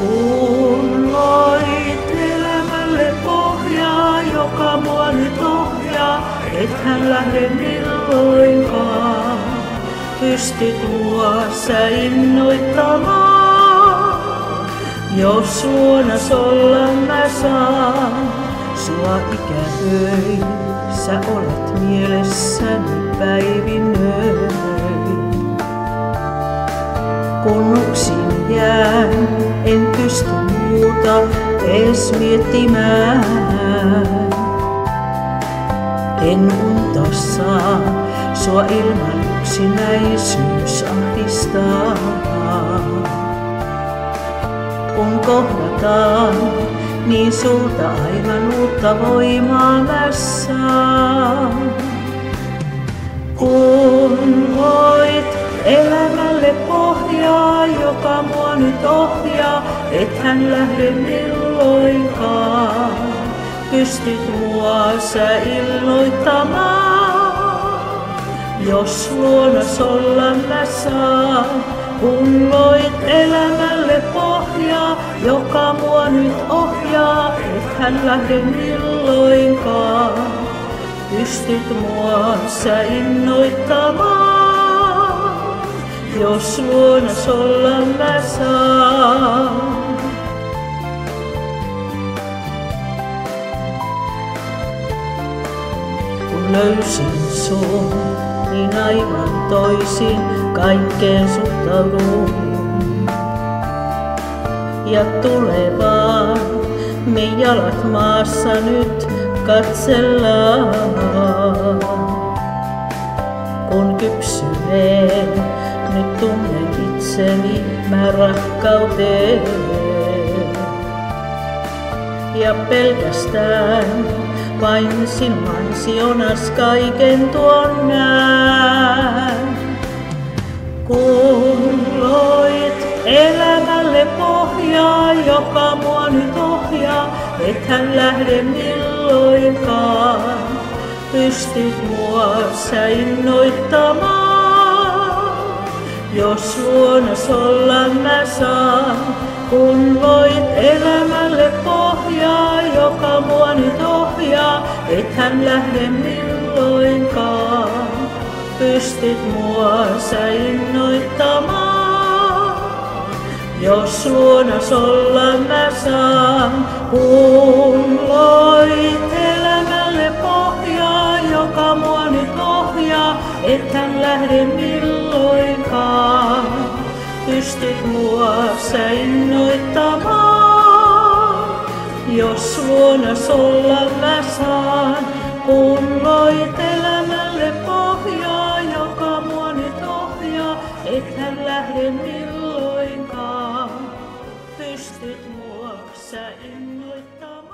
Kun loit elämälle pohjaa, joka mua nyt ohjaa, ethän lähde milloinkaan. Pystyt mua sä innoittamaan, jos luonas olla mä saan. Sua ikävöi, sä olet mielessäni päivinöin. Kun jään, en pysty muuta edes miettimään. En unta saa, sua ilman yksinäisyys ahdistaa. Kun kohdataan, niin sulta aivan uutta voimaa saan. Kun voit elämälle pohjaa, joka mua nyt ohjaa, et hän lähde milloinkaan. Pystyt mua sä illoittamaan, jos luonas olla mä saan. Kun loit elämälle pohjaa, joka mua nyt ohjaa, et hän lähde milloinkaan. Pystyt mua sä innoittamaan, jos luonas olla mä saan. Kun löysin sun, niin aivan toisin kaikkeen suhtaudun. Ja tulevaan me jalat maassa nyt katsellaan. Kun kypsyneen, itseni mä rakkauteen. Ja pelkästään vain sinun ansionas kaiken tuon näen. Kun loit elämälle pohjaa, joka mua nyt ohjaa, et hän lähde milloinkaan. Pystyt mua sä innoittamaan, jos luonas olla mä saan. Kun loit elämälle pohjaa, joka mua nyt ohjaa, et hän lähde milloinkaan. Pystyt mua sä innoittamaan, jos luonas olla mä saan. Kun loit elämälle pohjaa, joka mua nyt ohjaa, et hän lähde milloinkaan pystyt mua sennoittamaan. Jos vuonna olla mä saan, kun loit elämälle pohjaa, joka mua nyt ohjaa, ethän lähde milloinkaan. Pystyt mua sä innoittamaan.